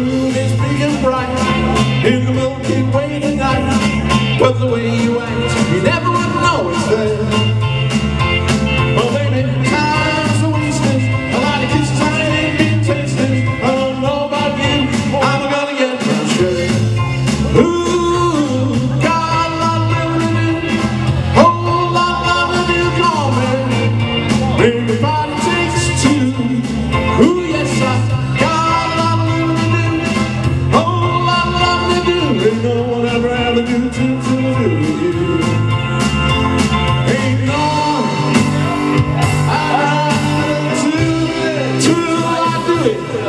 moon is big and bright in the Milky Way tonight. But the way you act, you never would know it's there. Well, baby, time's a I don't know about you, I'm gonna get. Ooh, got a lot baby. Ain't no I, I, do it, do do it.